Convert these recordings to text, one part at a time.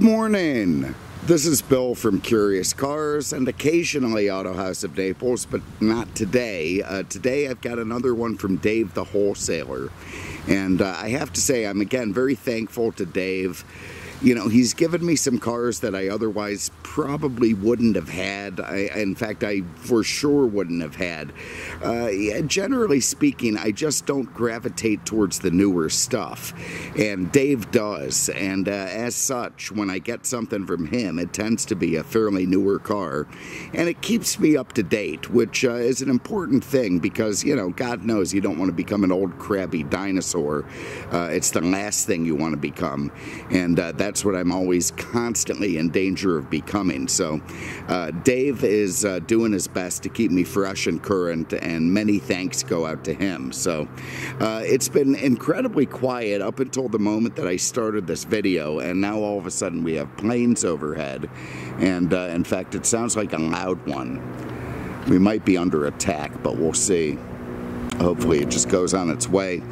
morning. This is Bill from Curious Cars and occasionally Auto House of Naples, but not today. Uh, today I've got another one from Dave the Wholesaler. And uh, I have to say, I'm again very thankful to Dave you know, he's given me some cars that I otherwise probably wouldn't have had. I, in fact, I for sure wouldn't have had. Uh, yeah, generally speaking, I just don't gravitate towards the newer stuff, and Dave does. And uh, as such, when I get something from him, it tends to be a fairly newer car, and it keeps me up to date, which uh, is an important thing because you know, God knows you don't want to become an old crabby dinosaur. Uh, it's the last thing you want to become, and uh, that that's what I'm always constantly in danger of becoming. So uh, Dave is uh, doing his best to keep me fresh and current, and many thanks go out to him. So uh, it's been incredibly quiet up until the moment that I started this video, and now all of a sudden we have planes overhead, and uh, in fact it sounds like a loud one. We might be under attack, but we'll see. Hopefully it just goes on its way.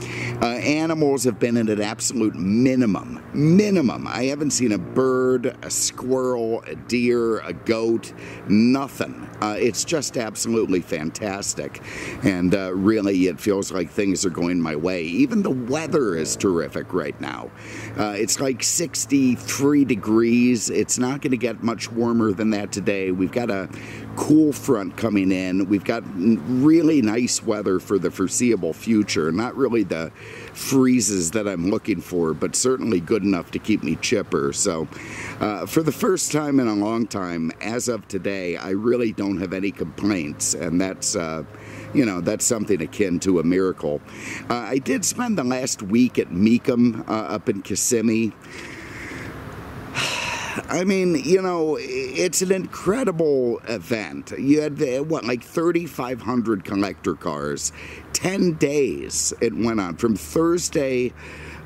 Uh, animals have been at an absolute minimum. Minimum. I haven't seen a bird, a squirrel, a deer, a goat, nothing. Uh, it's just absolutely fantastic. And uh, really, it feels like things are going my way. Even the weather is terrific right now. Uh, it's like 63 degrees. It's not going to get much warmer than that today. We've got a cool front coming in. We've got really nice weather for the foreseeable future. Not really the freezes that I'm looking for, but certainly good enough to keep me chipper. So, uh, for the first time in a long time, as of today, I really don't have any complaints, and that's. Uh, you know, that's something akin to a miracle. Uh, I did spend the last week at Mecum uh, up in Kissimmee. I mean, you know, it's an incredible event. You had, what, like 3,500 collector cars. 10 days it went on from Thursday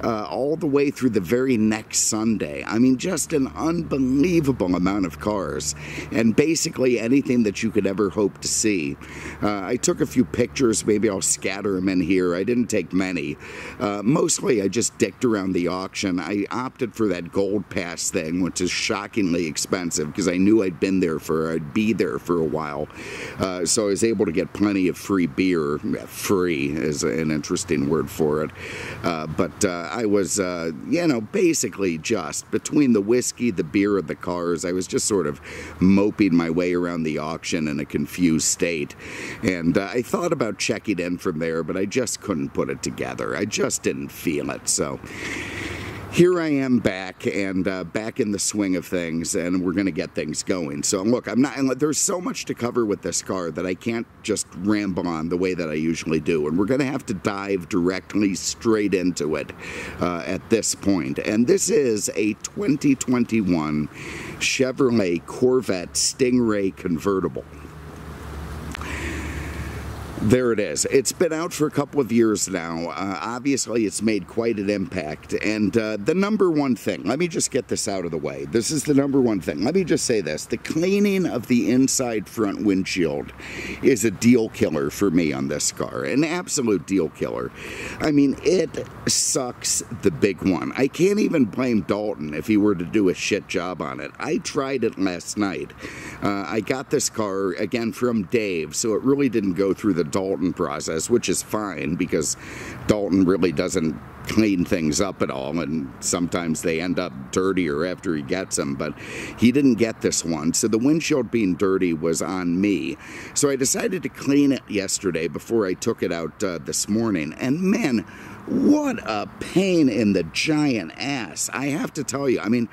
uh, all the way through the very next Sunday. I mean, just an unbelievable amount of cars and basically anything that you could ever hope to see. Uh, I took a few pictures, maybe I'll scatter them in here. I didn't take many. Uh, mostly I just dicked around the auction. I opted for that gold pass thing, which is shockingly expensive because I knew I'd been there for, I'd be there for a while. Uh, so I was able to get plenty of free beer. Free is an interesting word for it. Uh, but uh, I was, uh, you know, basically just between the whiskey, the beer, and the cars, I was just sort of moping my way around the auction in a confused state. And uh, I thought about checking in from there, but I just couldn't put it together. I just didn't feel it. So here I am back and uh, back in the swing of things, and we're going to get things going. So look, I'm not. There's so much to cover with this car that I can't just ramble on the way that I usually do, and we're going to have to dive directly straight into it uh, at this point. And this is a 2021 Chevrolet Corvette Stingray convertible. There it is. It's been out for a couple of years now. Uh, obviously, it's made quite an impact. And uh, the number one thing, let me just get this out of the way. This is the number one thing. Let me just say this the cleaning of the inside front windshield is a deal killer for me on this car. An absolute deal killer. I mean, it sucks the big one. I can't even blame Dalton if he were to do a shit job on it. I tried it last night. Uh, I got this car, again, from Dave, so it really didn't go through the Dalton process, which is fine because Dalton really doesn't clean things up at all and sometimes they end up dirtier after he gets them but he didn't get this one. So the windshield being dirty was on me. So I decided to clean it yesterday before I took it out uh, this morning. And man what a pain in the giant ass. I have to tell you I mean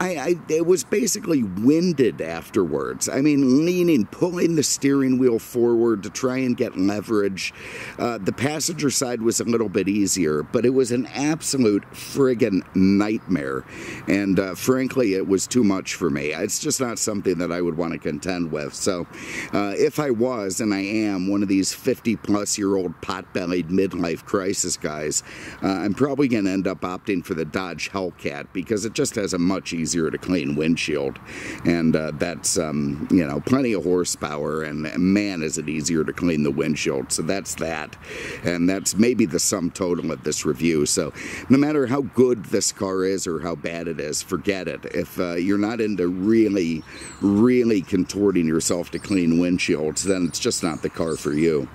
I, I, it was basically winded afterwards. I mean, leaning, pulling the steering wheel forward to try and get leverage. Uh, the passenger side was a little bit easier, but it was an absolute friggin' nightmare. And uh, frankly, it was too much for me. It's just not something that I would want to contend with. So, uh, if I was, and I am, one of these 50 plus year old pot bellied midlife crisis guys, uh, I'm probably going to end up opting for the Dodge Hellcat because it just has a much easier easier to clean windshield. And uh, that's, um, you know, plenty of horsepower, and man, is it easier to clean the windshield. So that's that. And that's maybe the sum total of this review. So no matter how good this car is or how bad it is, forget it. If uh, you're not into really, really contorting yourself to clean windshields, then it's just not the car for you.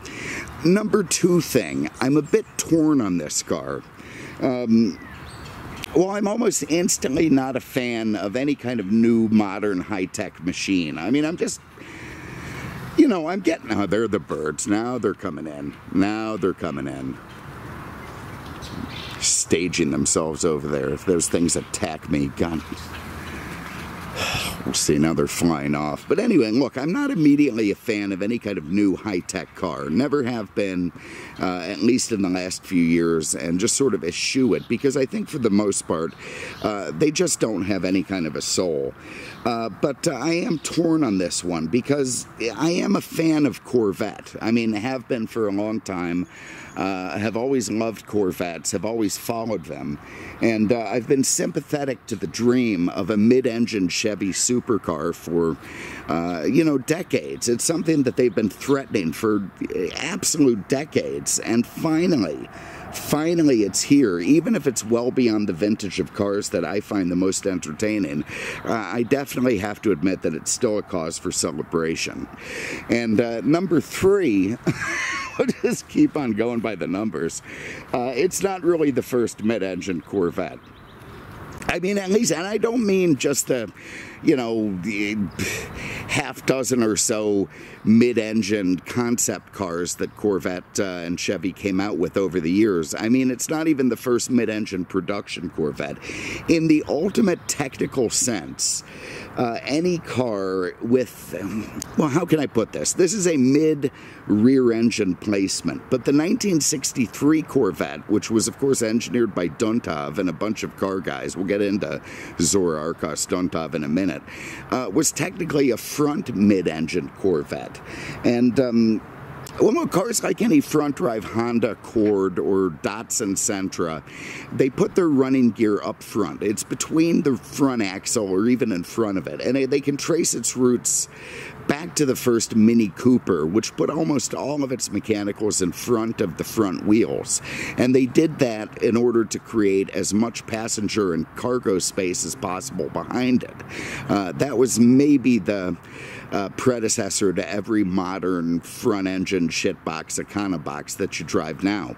Number two thing, I'm a bit torn on this car. Um, well, I'm almost instantly not a fan of any kind of new, modern, high tech machine. I mean, I'm just, you know, I'm getting, oh, they're the birds. Now they're coming in. Now they're coming in. Staging themselves over there. If those things attack me, God. See, now they're flying off. But anyway, look, I'm not immediately a fan of any kind of new high-tech car. Never have been, uh, at least in the last few years, and just sort of eschew it because I think for the most part, uh, they just don't have any kind of a soul. Uh, but uh, I am torn on this one because I am a fan of Corvette. I mean, have been for a long time. Uh, have always loved Corvettes, have always followed them. And uh, I've been sympathetic to the dream of a mid engine Chevy supercar for, uh, you know, decades. It's something that they've been threatening for absolute decades. And finally, finally it's here even if it's well beyond the vintage of cars that i find the most entertaining uh, i definitely have to admit that it's still a cause for celebration and uh, number three I'll just keep on going by the numbers. Uh, it's not really the first mid-engine Corvette. I mean, at least, and I don't mean just a, you know, half dozen or so mid-engine concept cars that Corvette uh, and Chevy came out with over the years. I mean, it's not even the first mid-engine production Corvette. In the ultimate technical sense, uh, any car with, well, how can I put this? This is a mid rear engine placement, but the 1963 Corvette, which was, of course, engineered by Duntov and a bunch of car guys, we'll get into Zora Arkus Duntov in a minute, uh, was technically a front mid engine Corvette. And um, well, cars like any front drive Honda Accord or Datsun Sentra, they put their running gear up front. It's between the front axle or even in front of it. And they can trace its roots back to the first Mini Cooper, which put almost all of its mechanicals in front of the front wheels. And they did that in order to create as much passenger and cargo space as possible behind it. Uh, that was maybe the uh, predecessor to every modern front engine shitbox Econobox that you drive now.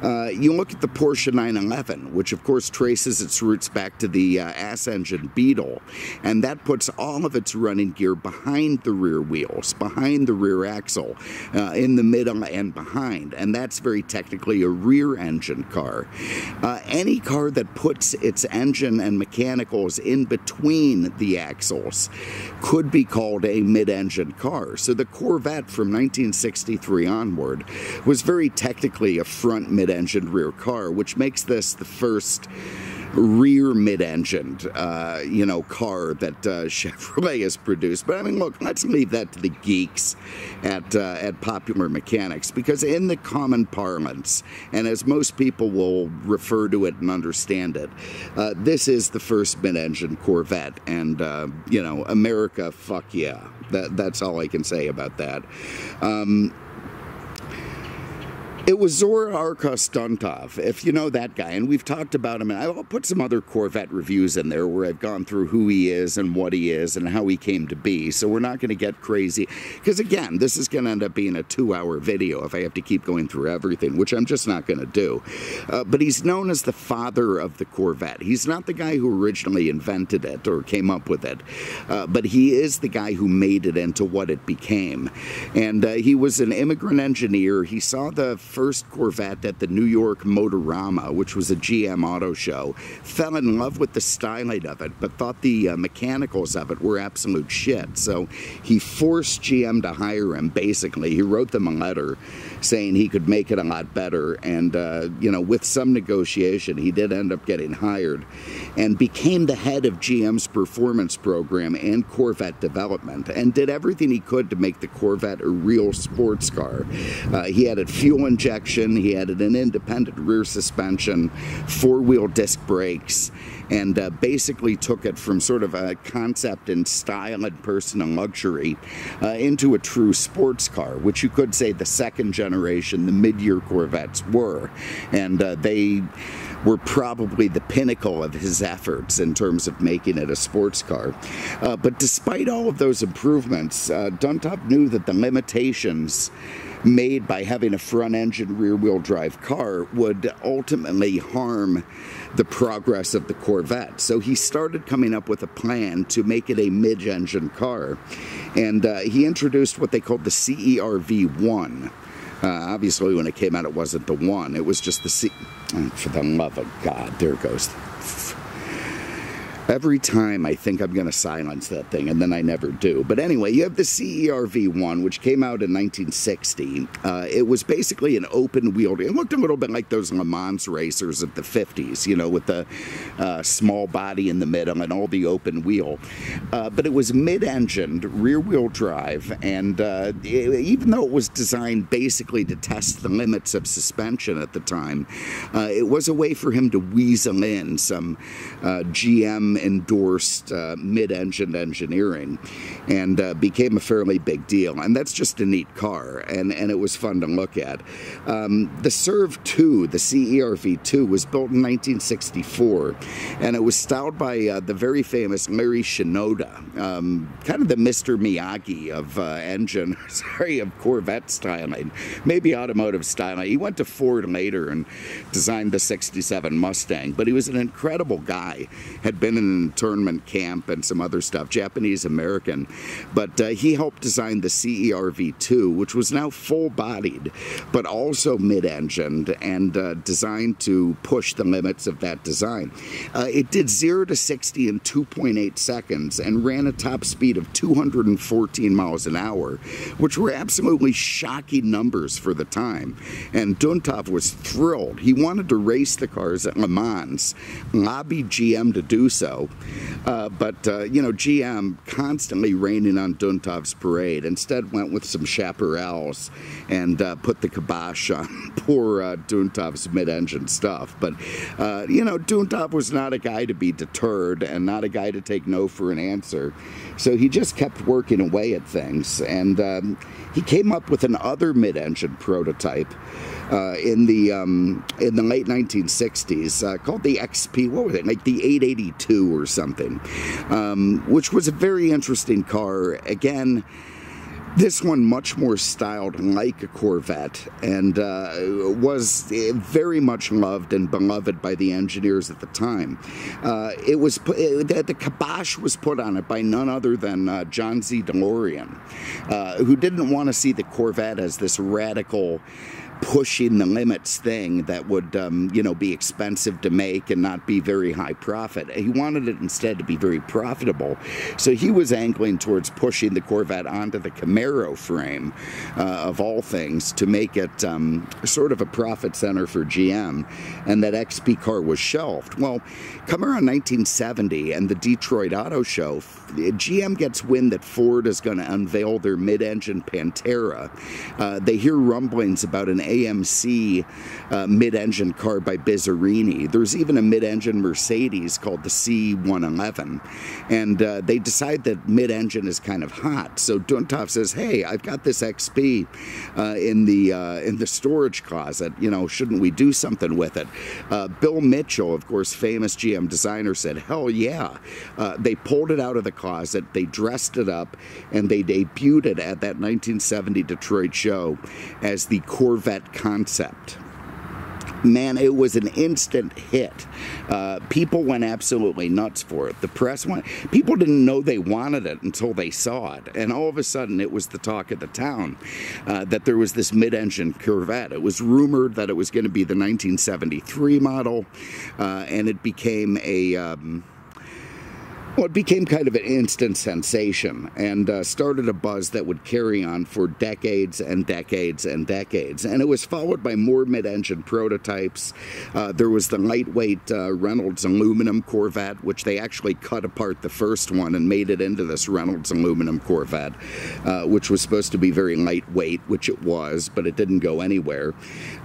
Uh, you look at the Porsche 911, which of course traces its roots back to the uh, ass engine Beetle, and that puts all of its running gear behind the rear wheels, behind the rear axle, uh, in the middle and behind, and that's very technically a rear engine car. Uh, any car that puts its engine and mechanicals in between the axles could be called a mid-engine car. So the Corvette from 1963 onward was very technically a front mid-engine rear car, which makes this the first rear mid-engined, uh, you know, car that uh, Chevrolet has produced. But I mean, look, let's leave that to the geeks at uh, at Popular Mechanics because in the common parlance, and as most people will refer to it and understand it, uh, this is the first mid-engine Corvette, and uh, you know, America, fuck yeah. That that's all I can say about that. Um, it was Zora Arkus Duntov, if you know that guy, and we've talked about him, and I'll put some other Corvette reviews in there where I've gone through who he is and what he is and how he came to be, so we're not going to get crazy, because again, this is going to end up being a two-hour video if I have to keep going through everything, which I'm just not going to do. Uh, but he's known as the father of the Corvette. He's not the guy who originally invented it or came up with it, uh, but he is the guy who made it into what it became. And uh, he was an immigrant engineer. He saw the first Corvette at the New York Motorama, which was a GM auto show, fell in love with the styling of it, but thought the uh, mechanicals of it were absolute shit. So he forced GM to hire him, basically. He wrote them a letter saying he could make it a lot better. And, uh, you know, with some negotiation, he did end up getting hired and became the head of GM's performance program and Corvette development and did everything he could to make the Corvette a real sports car. Uh, he added fuel and injection, he added an independent rear suspension, four wheel disc brakes, and uh, basically took it from sort of a concept in style and personal luxury uh, into a true sports car, which you could say the second generation, the mid year Corvettes were. And uh, they were probably the pinnacle of his efforts in terms of making it a sports car. Uh, but despite all of those improvements, uh, Duntov knew that the limitations made by having a front engine rear wheel drive car would ultimately harm the progress of the Corvette. So he started coming up with a plan to make it a mid engine car. And uh, he introduced what they called the CERV 1. Uh, obviously, when it came out, it wasn't the one. It was just the C. For the love of God, there goes. Every time I think I'm going to silence that thing, and then I never do. But anyway, you have the CERV1, which came out in 1960. Uh, it was basically an open wheeled, it looked a little bit like those Le Mans racers of the 50s, you know, with the uh, small body in the middle and all the open wheel. Uh, but it was mid engined, rear wheel drive, and uh, it, even though it was designed basically to test the limits of suspension at the time, uh, it was a way for him to weasel in some uh, GM endorsed uh, mid-engine engineering and uh, became a fairly big deal. And that's just a neat car, and, and it was fun to look at. Um, the CERV 2, the CERV 2, was built in 1964, and it was styled by uh, the very famous Larry Shinoda, um, kind of the Mr. Miyagi of uh, engine, sorry, of Corvette styling, maybe automotive styling. He went to Ford later and designed the 67 Mustang, but he was an incredible guy, had been in internment camp and some other stuff, Japanese American. But uh, he helped design the CERV 2, which was now full bodied, but also mid engined and uh, designed to push the limits of that design. Uh, it did 0 to 60 in 2.8 seconds and ran a top speed of 214 miles an hour, which were absolutely shocking numbers for the time. And Duntov was thrilled. He wanted to race the cars at Le Mans, lobbied GM to do so, uh, but, uh, you know, GM constantly raining on Duntov's parade. Instead went with some chaparrals and uh, put the kibosh on poor uh, Duntov's mid-engine stuff. But, uh, you know, Duntov was not a guy to be deterred and not a guy to take no for an answer. So he just kept working away at things. And um, he came up with another mid-engine prototype uh, in the um, in the late 1960s uh, called the XP. What was it? Like the 882 or something, um, which was a very interesting car. Again. This one much more styled like a Corvette and uh, was very much loved and beloved by the engineers at the time. Uh, it was it, the kibosh was put on it by none other than uh, John Z. DeLorean, uh, who didn't want to see the Corvette as this radical pushing the limits thing that would, um, you know, be expensive to make and not be very high profit. He wanted it instead to be very profitable. So he was angling towards pushing the Corvette onto the Camaro frame, uh, of all things, to make it um, sort of a profit center for GM. And that XP car was shelved. Well, come around 1970 and the Detroit Auto Show, GM gets wind that Ford is going to unveil their mid engine Pantera. Uh, they hear rumblings about an AMC uh, mid-engine car by Bizzarrini. There's even a mid-engine Mercedes called the C111, and uh, they decide that mid-engine is kind of hot. So Duntov says, "Hey, I've got this XP uh, in the uh, in the storage closet. You know, shouldn't we do something with it?" Uh, Bill Mitchell, of course, famous GM designer, said, "Hell yeah!" Uh, they pulled it out of the closet, they dressed it up, and they debuted it at that 1970 Detroit show as the Corvette that concept man, it was an instant hit. Uh, people went absolutely nuts for it. The press went, people didn't know they wanted it until they saw it. And all of a sudden, it was the talk of the town uh, that there was this mid engine Corvette. It was rumored that it was going to be the 1973 model, uh, and it became a. Um, well, it became kind of an instant sensation and uh, started a buzz that would carry on for decades and decades and decades. And it was followed by more mid engine prototypes. Uh, there was the lightweight uh, Reynolds aluminum Corvette, which they actually cut apart the first one and made it into this Reynolds aluminum Corvette, uh, which was supposed to be very lightweight, which it was, but it didn't go anywhere.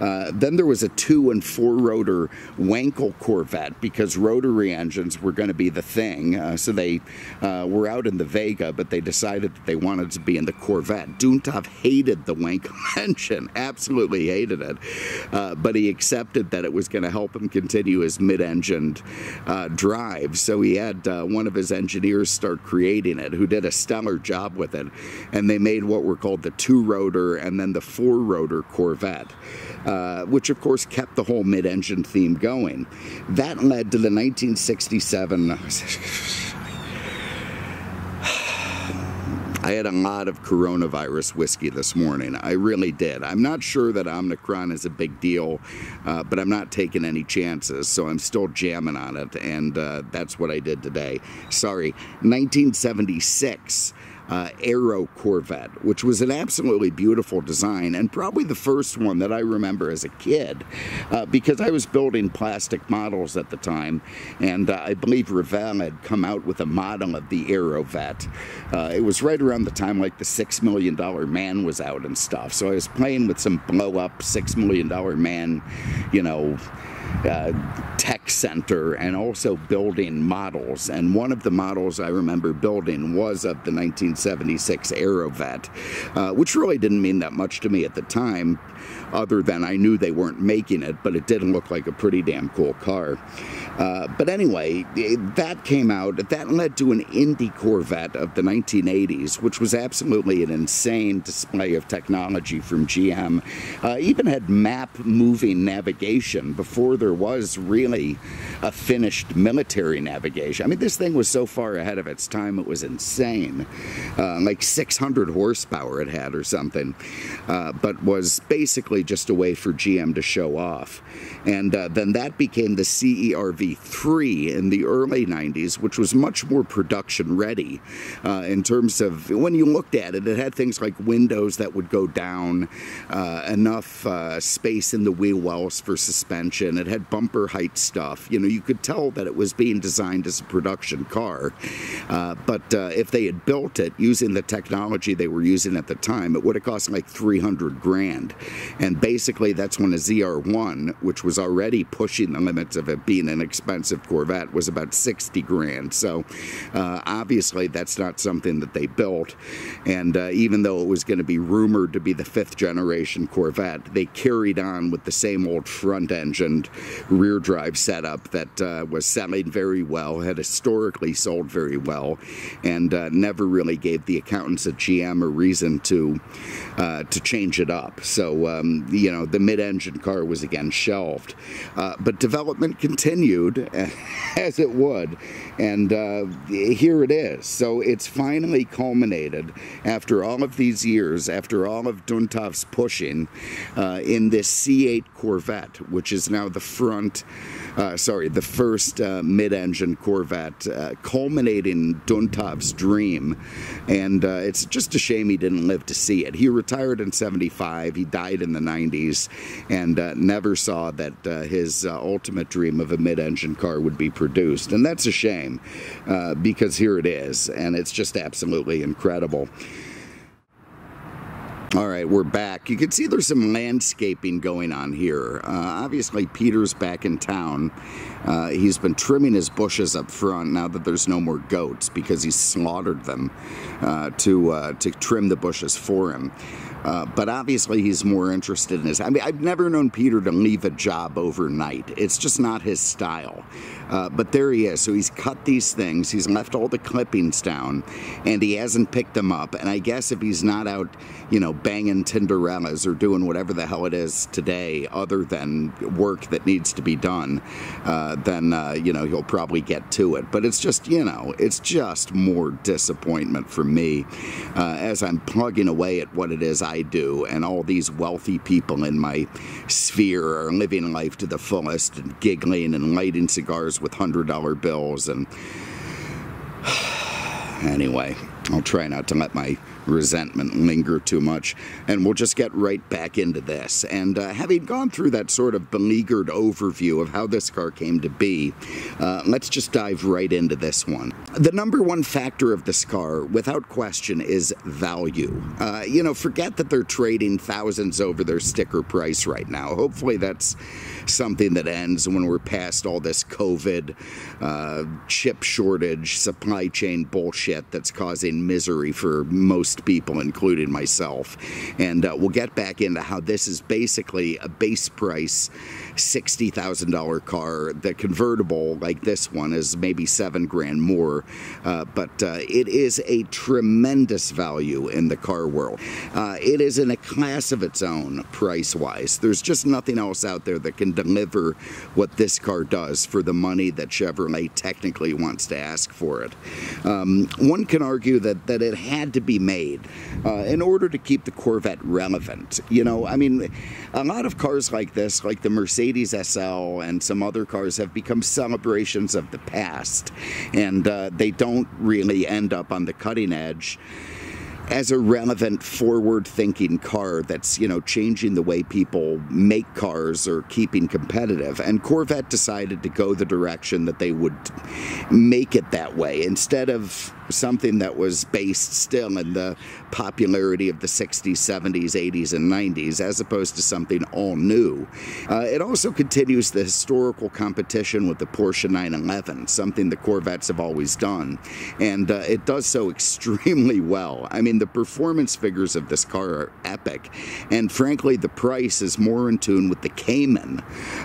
Uh, then there was a two and four rotor Wankel Corvette because rotary engines were going to be the thing uh, so they uh, were out in the Vega, but they decided that they wanted to be in the Corvette. Duntov hated the Wankel engine, absolutely hated it, uh, but he accepted that it was going to help him continue his mid-engined uh, drive. So he had uh, one of his engineers start creating it, who did a stellar job with it, and they made what were called the two-rotor and then the four-rotor Corvette. Which of course kept the whole mid-engine theme going. That led to the 1967 I had a lot of coronavirus whiskey this morning. I really did. I'm not sure that Omicron is a big deal, uh, but I'm not taking any chances, so I'm still jamming on it, and uh, that's what I did today. Sorry, 1976 uh, Aero Corvette, which was an absolutely beautiful design and probably the first one that I remember as a kid uh, because I was building plastic models at the time and uh, I believe Revell had come out with a model of the Aerovette. Uh, it was right around the time like the Six Million Dollar Man was out and stuff. So I was playing with some blow up Six Million Dollar Man, you know, uh, tech center and also building models. And one of the models I remember building was of the 1976 Aerovette, uh, which really didn't mean that much to me at the time, other than I knew they weren't making it, but it didn't look like a pretty damn cool car. Uh, but anyway, that came out, that led to an Indy Corvette of the 1980s, which was absolutely an insane display of technology from GM. Uh, even had map moving navigation before there was really a finished military navigation. I mean, this thing was so far ahead of its time, it was insane. Uh, like 600 horsepower it had or something, uh, but was basically just a way for GM to show off. And uh, then that became the CERV 3 in the early 90s, which was much more production ready uh, in terms of when you looked at it, it had things like windows that would go down, uh, enough uh, space in the wheel wells for suspension. It had bumper height stuff. You know, you could tell that it was being designed as a production car. Uh, but uh, if they had built it using the technology they were using at the time, it would have cost like 300 grand. And basically, that's when a ZR1, which was already pushing the limits of it being an expensive Corvette was about 60 grand. So uh, obviously that's not something that they built. And uh, even though it was going to be rumored to be the fifth generation Corvette, they carried on with the same old front engined rear drive setup that uh, was selling very well, had historically sold very well, and uh, never really gave the accountants at GM a reason to uh, to change it up. So um, you know the mid-engine car was again shelved. Uh, but development continued as it would, and uh, here it is. So it's finally culminated after all of these years, after all of Duntov's pushing, uh, in this C8 Corvette, which is now the front, uh, sorry, the first uh, mid-engine Corvette, uh, culminating Duntov's dream. And it's just a shame he didn't live to see it. He retired in 75, he died in the 90s, and never saw that uh, his uh, ultimate dream of a mid-engine car would be produced. And that's a shame uh, because here it is, and it's just absolutely incredible. All right, we're back. You can see there's some landscaping going on here. Uh, obviously, Peter's back in town. Uh, he's been trimming his bushes up front now that there's no more goats because he slaughtered them uh, to uh, to trim the bushes for him. Uh, but obviously, he's more interested in his. I mean, I've never known Peter to leave a job overnight. It's just not his style. Uh, but there he is. So he's cut these things. He's left all the clippings down, and he hasn't picked them up. And I guess if he's not out, you know, banging Tinderellas or doing whatever the hell it is today, other than work that needs to be done, uh, then uh, you know he'll probably get to it. But it's just, you know, it's just more disappointment for me uh, as I'm plugging away at what it is I I do, and all these wealthy people in my sphere are living life to the fullest and giggling and lighting cigars with $100 bills and anyway, I'll try not to let my resentment linger too much, and we'll just get right back into this. And uh, having gone through that sort of beleaguered overview of how this car came to be, uh, let's just dive right into this one. The number one factor of this car, without question, is value. Uh, you know, forget that they're trading thousands over their sticker price right now. Hopefully, that's something that ends when we're past all this COVID, uh, chip shortage, supply chain bullshit that's causing misery for most people, including myself. And uh, we'll get back into how this is basically a base price $60,000 car. The convertible, like this one, is maybe seven grand more, uh, but uh, it is a tremendous value in the car world. Uh, it is in a class of its own price wise. There's just nothing else out there that can deliver what this car does for the money that Chevrolet technically wants to ask for it. Um, one can argue that, that it had to be made uh, in order to keep the Corvette relevant. You know, I mean, a lot of cars like this, like the Mercedes Mercedes SL and some other cars have become celebrations of the past, and uh, they don't really end up on the cutting edge as a relevant forward thinking car that's you know changing the way people make cars or keeping competitive. And Corvette decided to go the direction that they would make it that way. Instead of something that was based still in the popularity of the 60s, 70s, 80s, and 90s, as opposed to something all new. Uh, it also continues the historical competition with the Porsche 911, something the Corvettes have always done, and uh, it does so extremely well. I mean, the performance figures of this car are epic, and frankly, the price is more in tune with the Cayman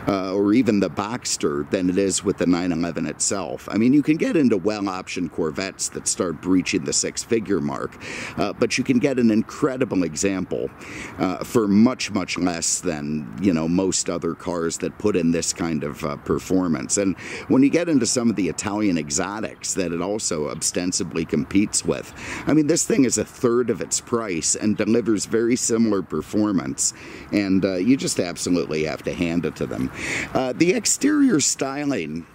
uh, or even the Boxster than it is with the 911 itself. I mean, you can get into well-optioned Corvettes that start breaching the six-figure mark, uh, but you can get an incredible example uh, for much, much less than you know most other cars that put in this kind of uh, performance. And when you get into some of the Italian exotics that it also ostensibly competes with, I mean, this thing is a third of its price and delivers very similar performance, and uh, you just absolutely have to hand it to them. Uh, the exterior styling.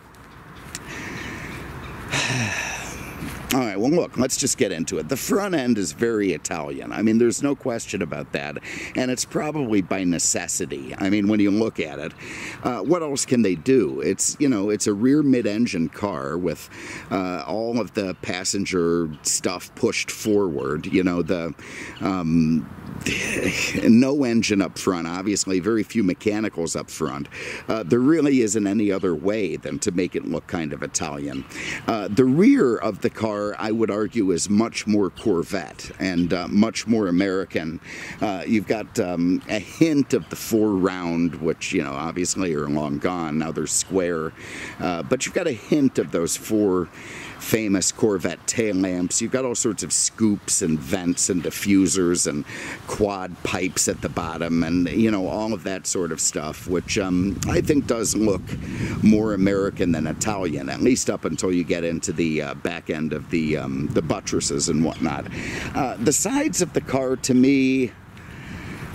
All right, well, look, let's just get into it. The front end is very Italian. I mean, there's no question about that. And it's probably by necessity. I mean, when you look at it, uh, what else can they do? It's, you know, it's a rear mid engine car with uh, all of the passenger stuff pushed forward. You know, the. Um, no engine up front, obviously, very few mechanicals up front. Uh, there really isn't any other way than to make it look kind of Italian. Uh, the rear of the car, I would argue, is much more Corvette and uh, much more American. Uh, you've got um, a hint of the four round, which, you know, obviously are long gone. Now they're square. Uh, but you've got a hint of those four famous Corvette tail lamps. You've got all sorts of scoops and vents and diffusers and quad pipes at the bottom and, you know, all of that sort of stuff, which um, I think does look more American than Italian, at least up until you get into the uh, back end of the, um, the buttresses and whatnot. Uh, the sides of the car, to me,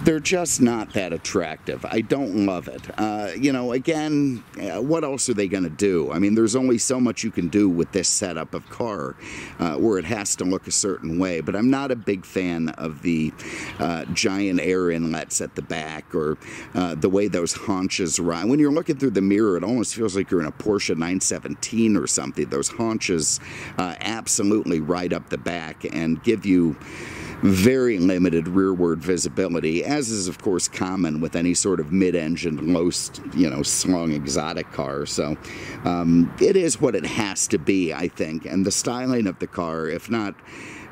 they're just not that attractive. I don't love it. Uh, you know, again, uh, what else are they going to do? I mean, there's only so much you can do with this setup of car uh, where it has to look a certain way. But I'm not a big fan of the uh, giant air inlets at the back or uh, the way those haunches ride. When you're looking through the mirror, it almost feels like you're in a Porsche 917 or something. Those haunches uh, absolutely ride up the back and give you very limited rearward visibility, as is of course common with any sort of mid-engine, low, you know, slung exotic car. So um, it is what it has to be, I think. And the styling of the car, if not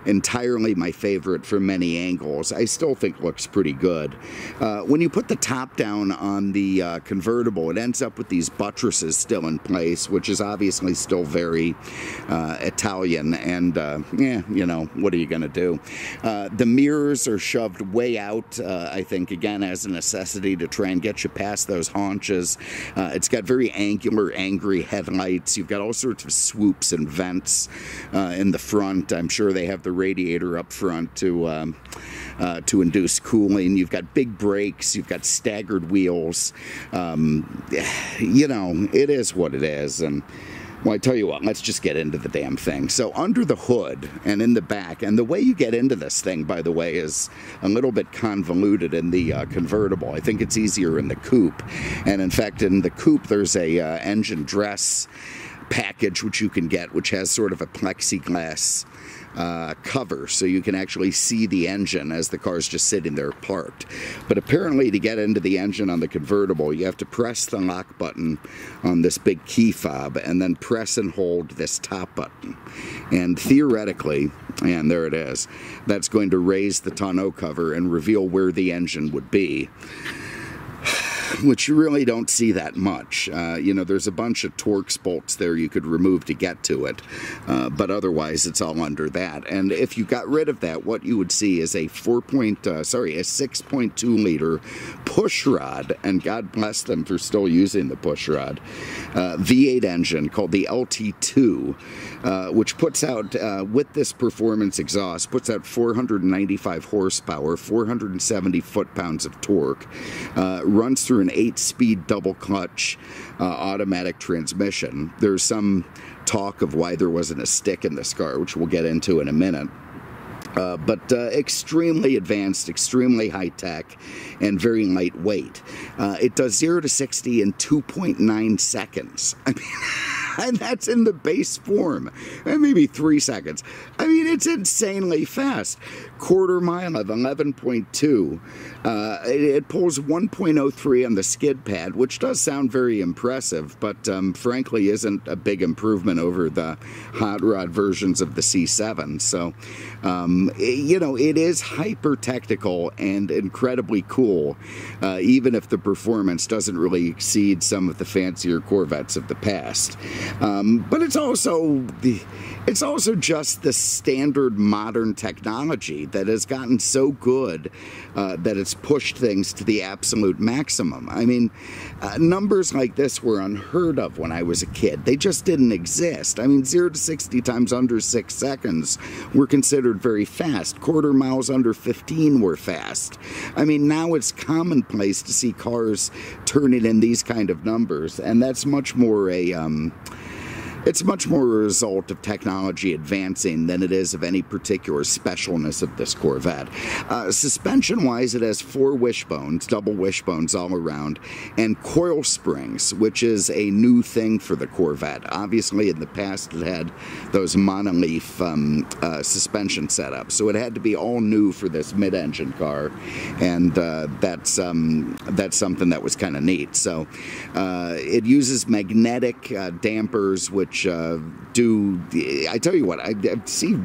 entirely my favorite from many angles. I still think looks pretty good. Uh, when you put the top down on the uh, convertible, it ends up with these buttresses still in place, which is obviously still very uh, Italian. And uh, yeah, you know, what are you going to do? Uh, the mirrors are shoved way out, uh, I think, again, as a necessity to try and get you past those haunches. it's got very angular, angry headlights. You've got all sorts of swoops and vents in the front. I'm sure they have the the radiator up front to um, uh, to induce cooling. You've got big brakes. You've got staggered wheels. Um, you know, it is what it is, and Well, I tell you what, let's just get into the damn thing. So, under the hood and in the back, and the way you get into this thing, by the way, is a little bit convoluted in the uh, convertible. I think it's easier in the coupe. And in fact, in the coupe, there's a uh, engine dress package which you can get, which has sort of a plexiglass uh, cover so you can actually see the engine as the car's just sitting there parked. But apparently, to get into the engine on the convertible, you have to press the lock button on this big key fob and then press and hold this top button. And theoretically, and there it is, that's going to raise the tonneau cover and reveal where the engine would be which you really don't see that much. Uh, you know, there's a bunch of Torx bolts there you could remove to get to it, uh, but otherwise it's all under that. And if you got rid of that, what you would see is a four point, uh, sorry, a 6.2 liter push rod, and God bless them for still using the push rod, uh, V8 engine called the LT2, uh, which puts out, uh, with this performance exhaust, puts out 495 horsepower, 470 foot-pounds of torque, runs through an eight speed double clutch uh, automatic transmission. There's some talk of why there wasn't a stick in this car, which we'll get into in a minute. Uh, but uh, extremely advanced, extremely high tech, and very lightweight. Uh, it does 0 to 60 in 2.9 seconds. I mean, and that's in the base form. And maybe three seconds. I mean, it's insanely fast. Quarter mile of 11.2. Uh, it, it, pulls 1.03 on the skid pad, which does sound very impressive, but um, frankly isn't a big improvement over the hot rod versions of the C7. So, um, it, you know, it is hyper technical and incredibly cool, uh, even if the performance doesn't really exceed some of the fancier Corvettes of the past. Um, but it's also the it's also just the standard modern technology that has gotten so good uh, that it's pushed things to the absolute maximum. I mean, uh, numbers like this were unheard of when I was a kid. They just didn't exist. I mean, 0 to 60 times under 6 seconds were considered very fast. Quarter miles under 15 were fast. I mean, now it's commonplace to see cars turning in these kind of numbers, and that's much more a. Um, it's much more a result of technology advancing than it is of any particular specialness of this Corvette. Uh, suspension wise, it has four wishbones, double wishbones all around, and coil springs, which is a new thing for the Corvette. Obviously, in the past, it had those monoleaf um, uh, suspension setups, so it had to be all new for this mid engine car, and uh, that's, um, that's something that was kind of neat. So uh, it uses magnetic uh, dampers, which which uh, do. I tell you what, I, I see.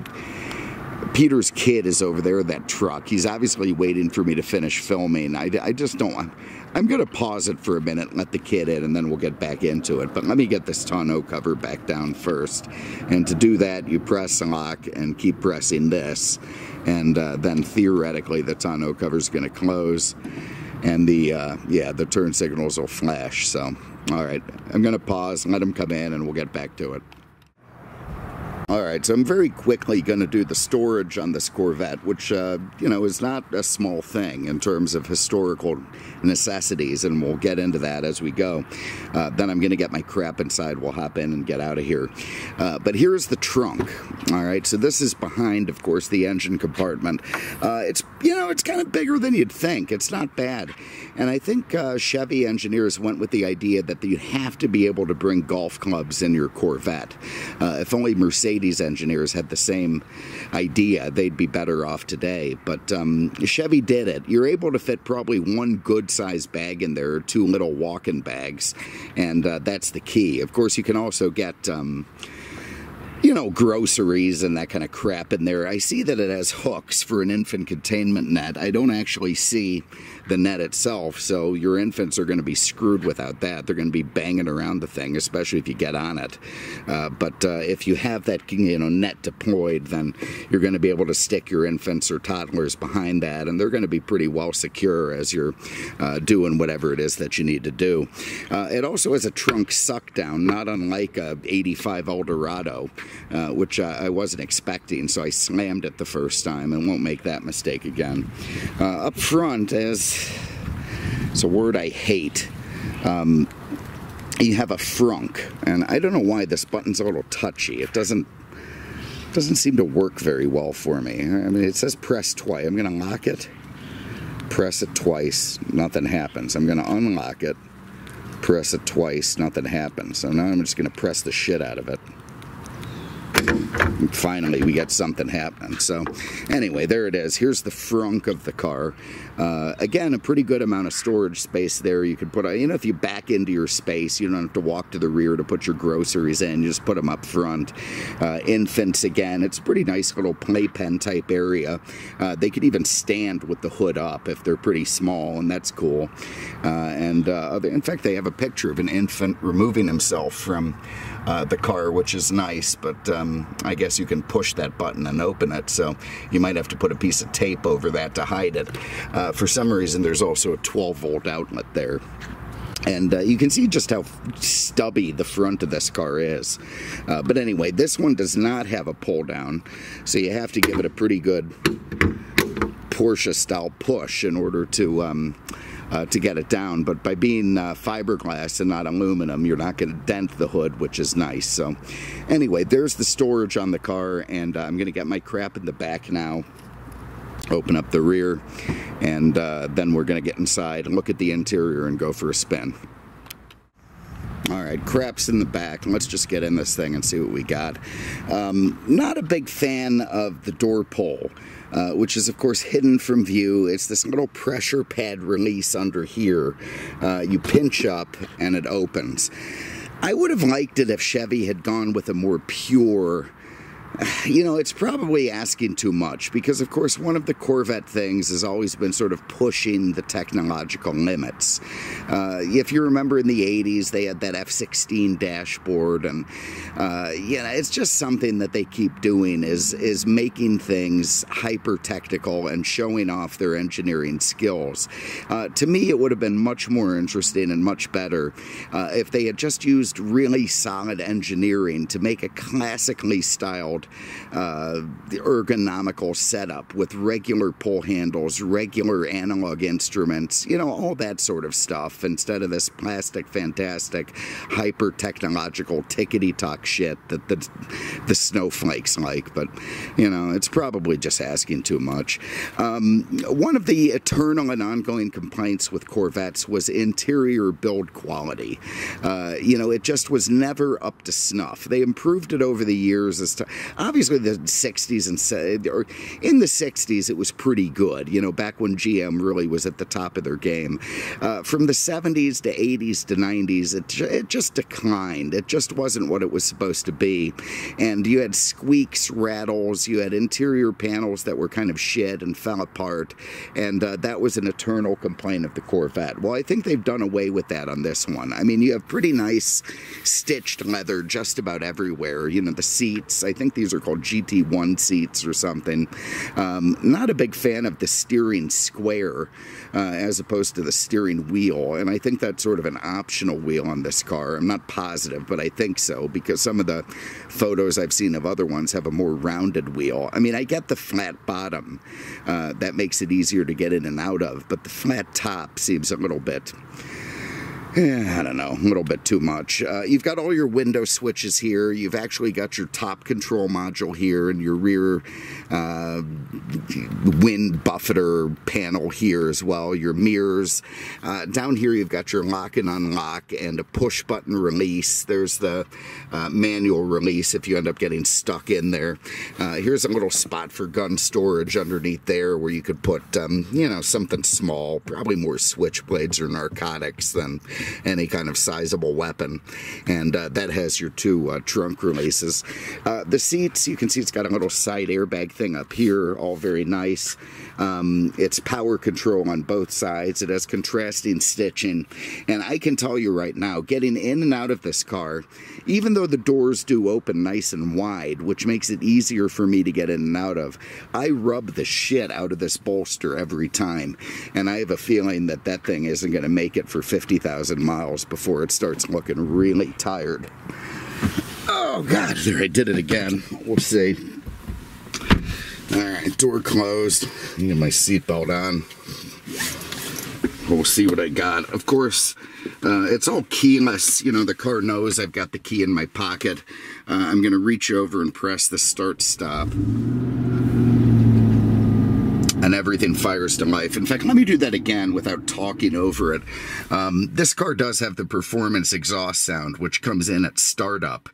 Peter's kid is over there in that truck. He's obviously waiting for me to finish filming. I, I just don't. I'm, I'm going to pause it for a minute and let the kid in, and then we'll get back into it. But let me get this tonneau cover back down first. And to do that, you press lock and keep pressing this. And uh, then theoretically, the tonneau cover is going to close. And the, uh, yeah, the turn signals will flash. So all right, I'm going to pause, let him come in, and we'll get back to it. All right, so I'm very quickly going to do the storage on this Corvette, which, uh, you know, is not a small thing in terms of historical necessities, and we'll get into that as we go. Uh, then I'm going to get my crap inside. We'll hop in and get out of here. Uh, but here's the trunk. All right, so this is behind, of course, the engine compartment. Uh, it's, you know, it's kind of bigger than you'd think. It's not bad. And I think uh, Chevy engineers went with the idea that you have to be able to bring golf clubs in your Corvette. Uh, if only Mercedes Mercedes engineers had the same idea, they'd be better off today. But um, Chevy did it. You're able to fit probably one good sized bag in there, two little walk in bags, and uh, that's the key. Of course, you can also get. Um, you know, groceries and that kind of crap in there. I see that it has hooks for an infant containment net. I don't actually see the net itself, so your infants are going to be screwed without that. They're going to be banging around the thing, especially if you get on it. Uh, but uh, if you have that, you know, net deployed, then you're going to be able to stick your infants or toddlers behind that, and they're going to be pretty well secure as you're uh, doing whatever it is that you need to do. Uh, it also has a trunk suck down, not unlike a 85 Eldorado, uh, which I wasn't expecting, so I slammed it the first time and won't make that mistake again. Uh, up front, as it's a word I hate. Um, you have a frunk, and I don't know why this button's a little touchy. It doesn't doesn't seem to work very well for me. I mean, it says press twice. I'm going to lock it, press it twice, nothing happens. I'm going to unlock it, press it twice, nothing happens. So now I'm just going to press the shit out of it finally we get something happening. So anyway, there it is. Here's the frunk of the car. Uh, again, a pretty good amount of storage space there. You could put, you know, if you back into your space, you don't have to walk to the rear to put your groceries in. You just put them up front. Uh, infants, again, it's a pretty nice little playpen type area. Uh, they could even stand with the hood up if they're pretty small, and that's cool. Uh, and uh, in fact, they have a picture of an infant removing himself from uh, the car, which is nice, but um, I guess you can push that button and open it, so you might have to put a piece of tape over that to hide it. Uh, for some reason, there's also a 12 volt outlet there. And uh, you can see just how stubby the front of this car is. Uh, but anyway, this one does not have a pull down, so you have to give it a pretty good Porsche style push in order to um, uh, to get it down. But by being uh, fiberglass and not aluminum, you're not going to dent the hood, which is nice. So anyway, there's the storage on the car, and uh, I'm going to get my crap in the back now open up the rear and uh, then we're going to get inside and look at the interior and go for a spin. All right, craps in the back. Let's just get in this thing and see what we got. Um, not a big fan of the door pull. Uh, which is of course hidden from view. It's this little pressure pad release under here. Uh, you pinch up and it opens. I would have liked it if Chevy had gone with a more pure you know, it's probably asking too much because, of course, one of the Corvette things has always been sort of pushing the technological limits. Uh, if you remember in the 80s, they had that F 16 dashboard, and, uh, you know, it's just something that they keep doing is, is making things hyper technical and showing off their engineering skills. Uh, to me, it would have been much more interesting and much better uh, if they had just used really solid engineering to make a classically styled uh, ergonomical setup with regular pull handles, regular analog instruments, you know, all that sort of stuff instead of this plastic, fantastic, hyper technological tickety tock shit that the, the snowflakes like. But, you know, it's probably just asking too much. Um, one of the eternal and ongoing complaints with Corvettes was interior build quality. Uh, you know, it just was never up to snuff. They improved it over the years as to obviously the 60s and or in the 60s it was pretty good you know back when GM really was at the top of their game. Uh, from the 70s to 80s to 90s it, it just declined. It just wasn't what it was supposed to be. And you had squeaks rattles you had interior panels that were kind of shit and fell apart. And uh, that was an eternal complaint of the Corvette. Well I think they've done away with that on this one. I mean you have pretty nice stitched leather just about everywhere you know the seats. I think the these are called GT1 seats or something. Um, not a big fan of the steering square uh, as opposed to the steering wheel, and I think that's sort of an optional wheel on this car. I'm not positive, but I think so because some of the photos I've seen of other ones have a more rounded wheel. I mean, I get the flat bottom, uh, that makes it easier to get in and out of, but the flat top seems a little bit I don't know, a little bit too much. Uh, you've got all your window switches here. You've actually got your top control module here and your rear uh, wind buffeter panel here as well. Your mirrors. Uh, down here you've got your lock and unlock and a push button release. There's the uh, manual release if you end up getting stuck in there. Uh, here's a little spot for gun storage underneath there where you could put, um, you know, something small, probably more switchblades or narcotics than any kind of sizable weapon. And uh, that has your two uh, trunk releases. Uh, the seats, you can see it's got a little side airbag thing up here, all very nice. Um, it's power control on both sides. It has contrasting stitching. And I can tell you right now, getting in and out of this car, even though the doors do open nice and wide, which makes it easier for me to get in and out of, I rub the shit out of this bolster every time. And I have a feeling that that thing isn't going to make it for 50,000 miles before it starts looking really tired. Oh, God, there I did it again. We'll see. All right, door closed. Get my seatbelt on. we'll see what I got. Of course, uh, it's all keyless. You know, the car knows I've got the key in my pocket. Uh, I'm going to reach over and press the start stop. And everything fires to life. In fact, let me do that again without talking over it. Um, this car does have the performance exhaust sound, which comes in at startup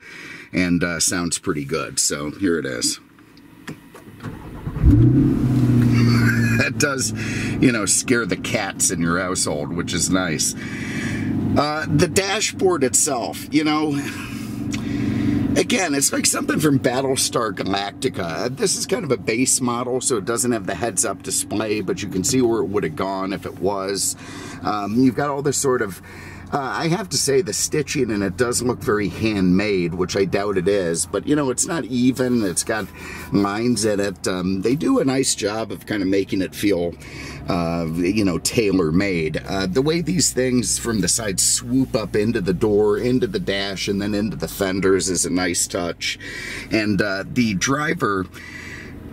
and uh, sounds pretty good. So here it is. that does, you know, scare the cats in your household, which is nice. Uh, the dashboard itself, you know, again, it's like something from Battlestar Galactica. This is kind of a base model, so it doesn't have the heads-up display, but you can see where it would have gone if it was. Um, you've got all this sort of uh, I have to say the stitching and it does look very handmade, which I doubt it is, but you know, it's not even, it's got lines in it. Um, they do a nice job of kind of making it feel, uh, you know, tailor-made. Uh, the way these things from the side swoop up into the door, into the dash, and then into the fenders is a nice touch. And uh, the driver,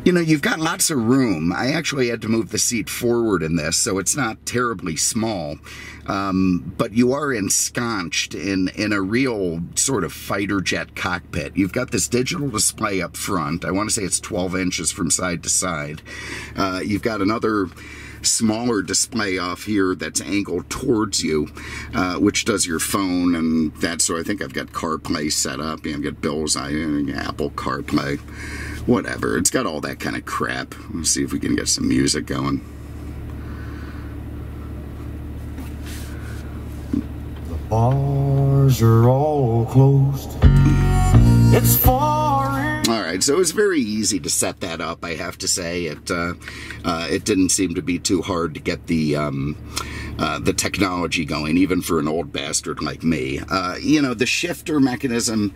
you know, you've got lots of room. I actually had to move the seat forward in this, so it's not terribly small. Um, but you are ensconced in, in a real sort of fighter jet cockpit. You've got this digital display up front. I want to say it's 12 inches from side to side. Uh, you've got another smaller display off here that's angled towards you, uh, which does your phone and that. So I think I've got CarPlay set up. I've got Bill's I Apple CarPlay whatever. It's got all that kind of crap. Let's see if we can get some music going. Bars are all closed. It's far. All right, so it's very easy to set that up. I have to say it. Uh, uh, it didn't seem to be too hard to get the. Um, uh, the technology going, even for an old bastard like me. Uh, you know, the shifter mechanism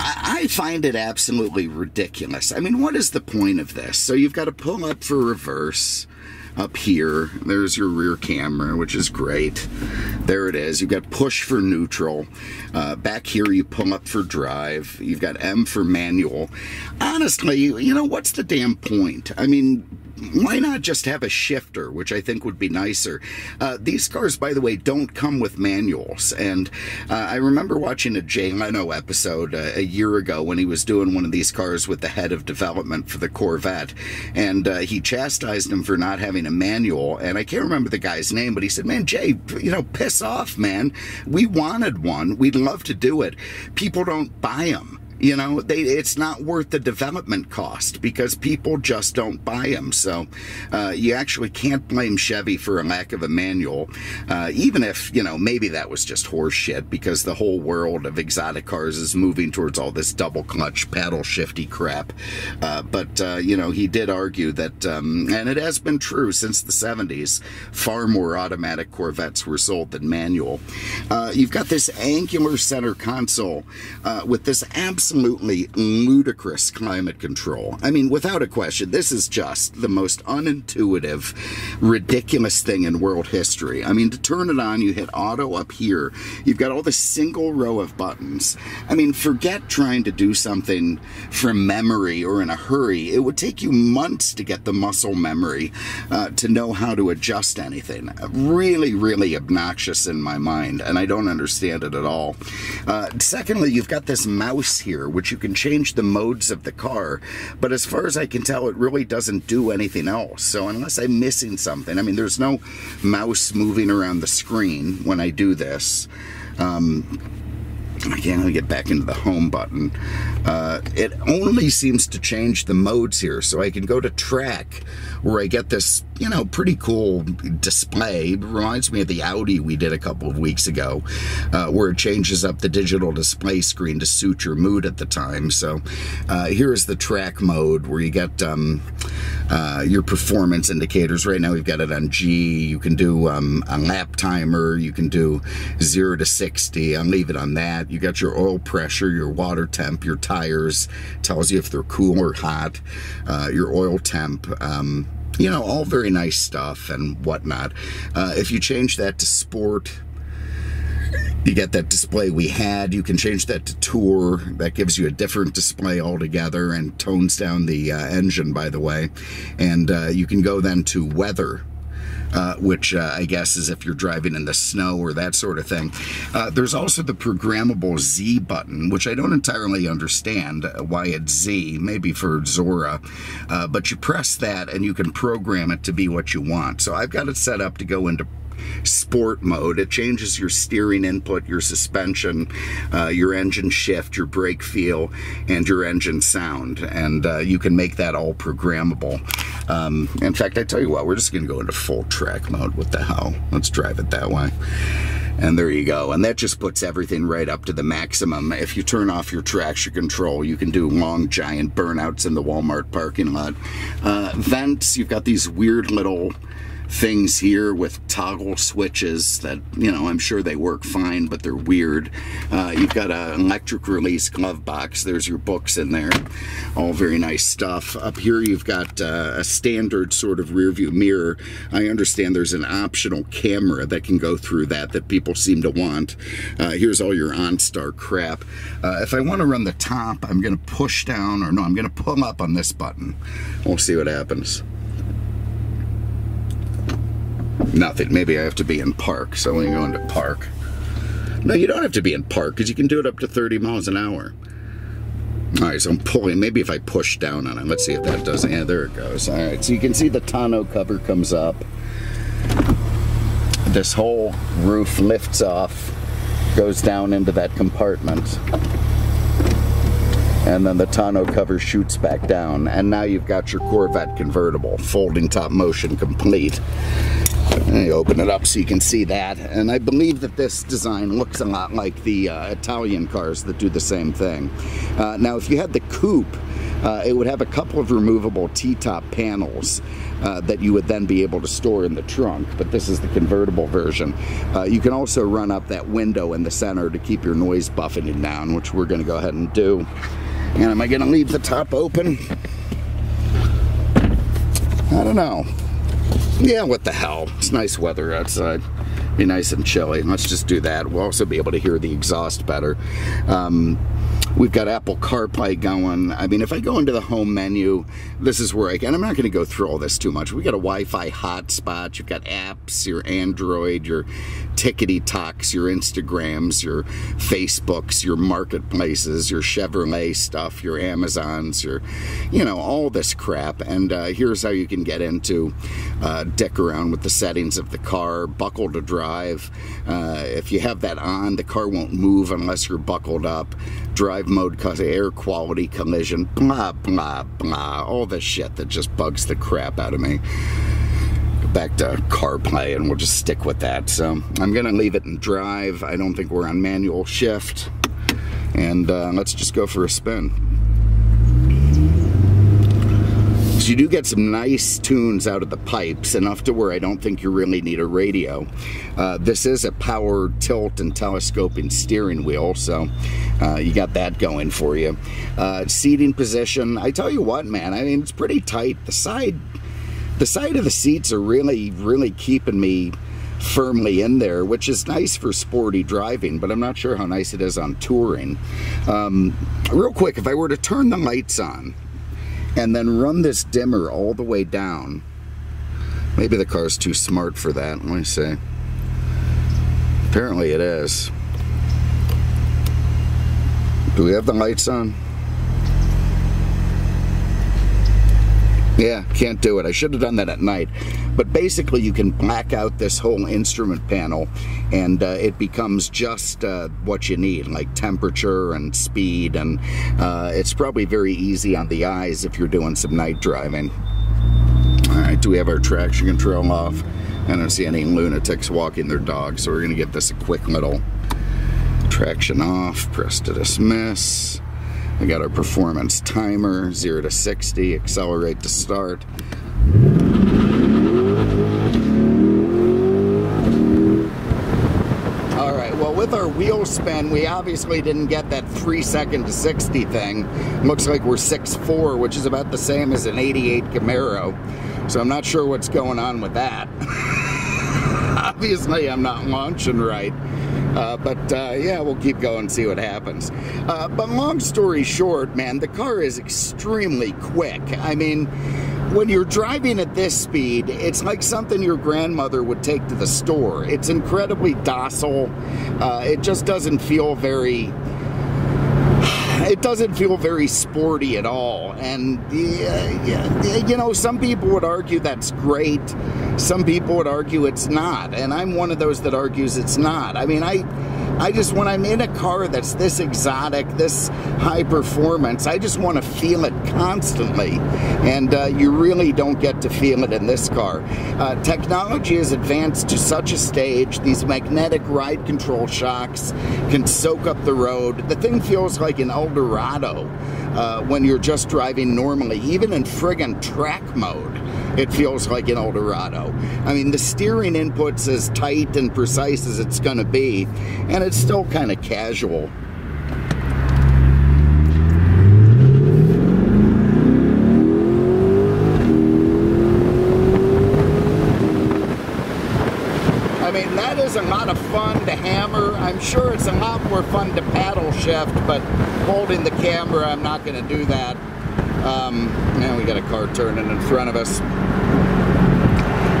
I find it absolutely ridiculous. I mean, what is the point of this? So you've got to pull up for reverse up here. There's your rear camera, which is great. There it is. You've got push for neutral. Uh, back here, you pull up for drive. You've got M for manual. Honestly, you know, what's the damn point? I mean, why not just have a shifter, which I think would be nicer? Uh, these cars, by the way, don't come with manuals. And uh, I remember watching a Jay Leno episode uh, a year ago when he was doing one of these cars with the head of development for the Corvette. And uh, he chastised him for not having a manual. And I can't remember the guy's name, but he said, Man, Jay, you know, piss off, man. We wanted one. We'd love to do it. People don't buy them. You know, they, it's not worth the development cost because people just don't buy them. So uh, you actually can't blame Chevy for a lack of a manual, uh, even if, you know, maybe that was just horseshit because the whole world of exotic cars is moving towards all this double clutch, paddle shifty crap. Uh, but, uh, you know, he did argue that, um, and it has been true since the 70s, far more automatic Corvettes were sold than manual. Uh, you've got this angular center console uh, with this absolute absolutely ludicrous climate control. I mean, without a question, this is just the most unintuitive, ridiculous thing in world history. I mean, to turn it on, you hit auto up here. You've got all this single row of buttons. I mean, forget trying to do something from memory or in a hurry. It would take you months to get the muscle memory uh, to know how to adjust anything. Really, really obnoxious in my mind, and I don't understand it at all. Uh, secondly, you've got this mouse here here, which you can change the modes of the car. But as far as I can tell, it really doesn't do anything else. So unless I'm missing something, I mean, there's no mouse moving around the screen when I do this. Um, I can't get back into the home button. Uh, it only seems to change the modes here, so I can go to track where I get this, you know, pretty cool display. It reminds me of the Audi we did a couple of weeks ago, uh, where it changes up the digital display screen to suit your mood at the time. So uh, here's the track mode where you get um, uh, your performance indicators. Right now we've got it on G. You can do um, a lap timer. You can do 0 to 60. I'll leave it on that. You got your oil pressure, your water temp, your tires. Tells you if they're cool or hot. Uh, your oil temp. Um, you know, all very nice stuff and whatnot. Uh, if you change that to sport, you get that display we had. You can change that to tour. That gives you a different display altogether and tones down the uh, engine, by the way. And uh, you can go then to weather uh, which uh, I guess is if you're driving in the snow or that sort of thing. Uh, there's also the programmable Z button, which I don't entirely understand uh, why it's Z, maybe for Zora, uh, but you press that and you can program it to be what you want. So I've got it set up to go into sport mode. It changes your steering input, your suspension, uh, your engine shift, your brake feel, and your engine sound. And uh, you can make that all programmable. Um, in fact, I tell you what, we're just going to go into full track mode. What the hell? Let's drive it that way. And there you go. And that just puts everything right up to the maximum. If you turn off your traction control, you can do long, giant burnouts in the Walmart parking lot. Uh, vents, you've got these weird little things here with toggle switches that, you know, I'm sure they work fine, but they're weird. Uh, you've got an electric release glove box. There's your books in there. All very nice stuff. Up here you've got uh, a standard sort of rear view mirror. I understand there's an optional camera that can go through that that people seem to want. Uh, here's all your OnStar crap. Uh, if I want to run the top, I'm going to push down, or no, I'm going to pull up on this button. We'll see what happens. Nothing. Maybe I have to be in park, so let me go into park. No, you don't have to be in park because you can do it up to 30 miles an hour. All right, so I'm pulling. Maybe if I push down on it, let's see if that does. Yeah, there it goes. All right, so you can see the tonneau cover comes up. This whole roof lifts off, goes down into that compartment and then the tonneau cover shoots back down and now you've got your Corvette convertible folding top motion complete and you open it up so you can see that and I believe that this design looks a lot like the uh, Italian cars that do the same thing uh, now if you had the coupe uh, it would have a couple of removable T-top panels uh, that you would then be able to store in the trunk, but this is the convertible version. Uh, you can also run up that window in the center to keep your noise buffeting down, which we're going to go ahead and do. And am I going to leave the top open? I don't know. Yeah, what the hell. It's nice weather outside. Be nice and chilly. Let's just do that. We'll also be able to hear the exhaust better. Um, We've got Apple CarPlay going. I mean, if I go into the home menu, this is where I can. I'm not going to go through all this too much. We got a Wi-Fi hotspot. You've got apps, your Android, your Tickety Talks, your Instagrams, your Facebooks, your marketplaces, your Chevrolet stuff, your Amazons, your, you know, all this crap. And uh, here's how you can get into uh, dick around with the settings of the car, buckle to drive. Uh, if you have that on, the car won't move unless you're buckled up drive mode cause air quality collision, blah, blah, blah, all the shit that just bugs the crap out of me. Back to CarPlay, and we'll just stick with that. So I'm gonna leave it in drive. I don't think we're on manual shift. And uh, let's just go for a spin you do get some nice tunes out of the pipes, enough to where I don't think you really need a radio. Uh, this is a power tilt and telescoping steering wheel, so uh, you got that going for you. Uh, seating position, I tell you what, man, I mean, it's pretty tight. The side, the side of the seats are really, really keeping me firmly in there, which is nice for sporty driving, but I'm not sure how nice it is on touring. Um, real quick, if I were to turn the lights on, and then run this dimmer all the way down. Maybe the car's too smart for that, let me see. Apparently it is. Do we have the lights on? Yeah, can't do it. I should have done that at night. But basically, you can black out this whole instrument panel and uh, it becomes just uh, what you need, like temperature and speed. And uh, it's probably very easy on the eyes if you're doing some night driving. All right, do we have our traction control off? I don't see any lunatics walking their dogs, so we're gonna give this a quick little traction off, press to dismiss. We got our performance timer, 0 to 60, accelerate to start. All right, well with our wheel spin, we obviously didn't get that 3 second to 60 thing. Looks like we're 6'4", which is about the same as an 88 Camaro. So I'm not sure what's going on with that. obviously I'm not launching right. Uh, but uh, yeah, we'll keep going and see what happens. Uh, but long story short, man, the car is extremely quick. I mean, when you're driving at this speed, it's like something your grandmother would take to the store. It's incredibly docile. Uh, it just doesn't feel very it doesn't feel very sporty at all. And, you know, some people would argue that's great. Some people would argue it's not. And I'm one of those that argues it's not. I mean, I I just, when I'm in a car that's this exotic, this high performance, I just want to feel it constantly. And uh, you really don't get to feel it in this car. Uh, technology has advanced to such a stage, these magnetic ride control shocks can soak up the road. The thing feels like an Eldorado uh, when you're just driving normally, even in friggin' track mode it feels like an Eldorado. I mean, the steering input's as tight and precise as it's going to be, and it's still kind of casual. I mean, that is a lot of fun to hammer. I'm sure it's a lot more fun to paddle shift, but holding the camera, I'm not going to do that. Um, now we got a car turning in front of us.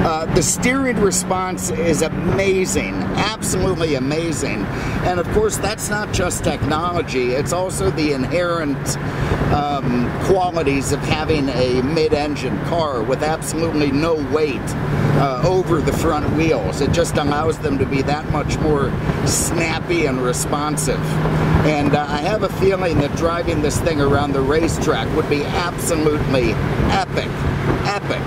Uh, the steering response is amazing, absolutely amazing. And of course, that's not just technology, it's also the inherent um, qualities of having a mid engine car with absolutely no weight uh, over the front wheels. It just allows them to be that much more snappy and responsive. And uh, I have a feeling that driving this thing around the racetrack would be absolutely epic, epic.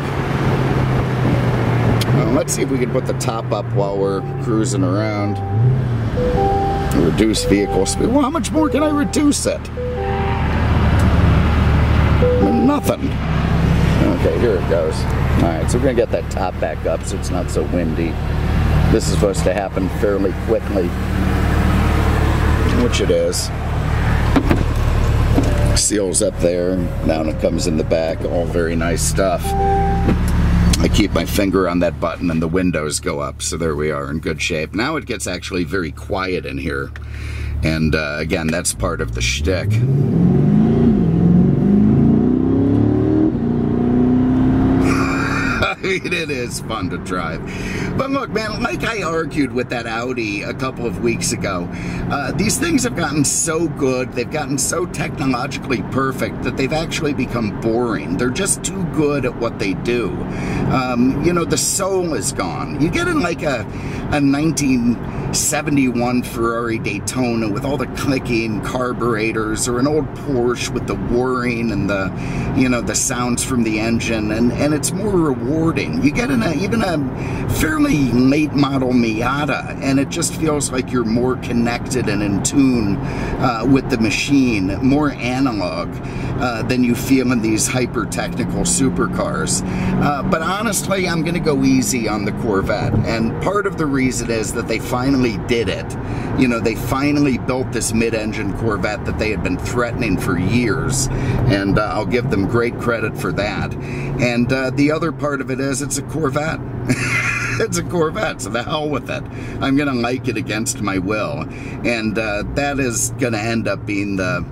Well, let's see if we can put the top up while we're cruising around. Reduce vehicle speed. Well, how much more can I reduce it? Nothing. Okay, here it goes. All right, so we're gonna get that top back up so it's not so windy. This is supposed to happen fairly quickly, which it is. Seals up there, now it comes in the back, all very nice stuff. I keep my finger on that button and the windows go up. So there we are in good shape. Now it gets actually very quiet in here. And uh, again, that's part of the shtick. mean, it is fun to drive. But look, man, like I argued with that Audi a couple of weeks ago, uh, these things have gotten so good, they've gotten so technologically perfect that they've actually become boring. They're just too good at what they do. Um, you know, the soul is gone. You get in like a, a 1971 Ferrari Daytona with all the clicking carburetors or an old Porsche with the whirring and the, you know, the sounds from the engine and, and it's more rewarding you get in a, even a fairly late model Miata, and it just feels like you're more connected and in tune uh, with the machine, more analog uh, than you feel in these hyper technical supercars. Uh, but honestly, I'm going to go easy on the Corvette, and part of the reason is that they finally did it. You know, they finally built this mid engine Corvette that they had been threatening for years, and uh, I'll give them great credit for that. And uh, the other part of it is it's a Corvette. it's a Corvette, so the hell with it. I'm gonna like it against my will. And uh, that is gonna end up being the,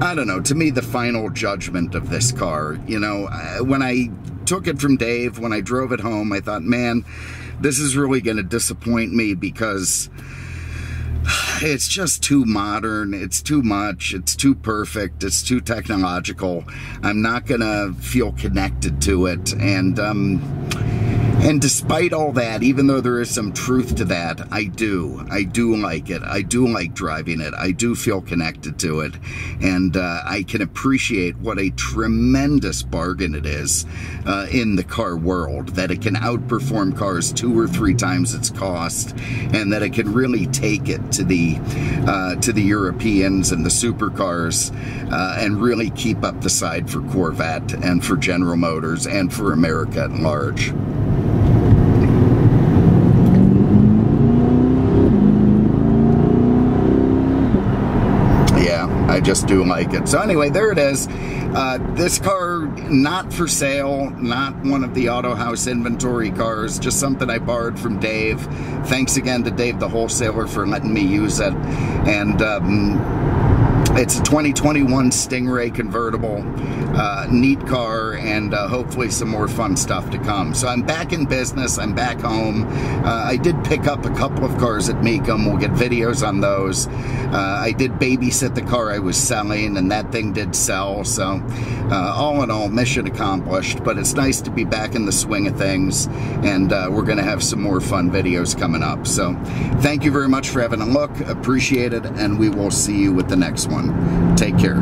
I don't know, to me, the final judgment of this car. You know, when I took it from Dave, when I drove it home, I thought, man, this is really gonna disappoint me because it's just too modern. It's too much. It's too perfect. It's too technological. I'm not going to feel connected to it. And, um, and despite all that, even though there is some truth to that, I do. I do like it. I do like driving it. I do feel connected to it. And uh, I can appreciate what a tremendous bargain it is uh, in the car world. That it can outperform cars two or three times its cost. And that it can really take it to the, uh, to the Europeans and the supercars uh, and really keep up the side for Corvette and for General Motors and for America at large. I just do like it. So anyway, there it is. Uh, this car, not for sale, not one of the Auto House inventory cars, just something I borrowed from Dave. Thanks again to Dave the wholesaler for letting me use it. And um, it's a 2021 Stingray convertible, uh, neat car, and uh, hopefully some more fun stuff to come. So I'm back in business. I'm back home. Uh, I did pick up a couple of cars at Mecum. We'll get videos on those. Uh, I did babysit the car I was selling, and that thing did sell. So uh, all in all, mission accomplished. But it's nice to be back in the swing of things, and uh, we're going to have some more fun videos coming up. So thank you very much for having a look. Appreciate it, and we will see you with the next one. Take care.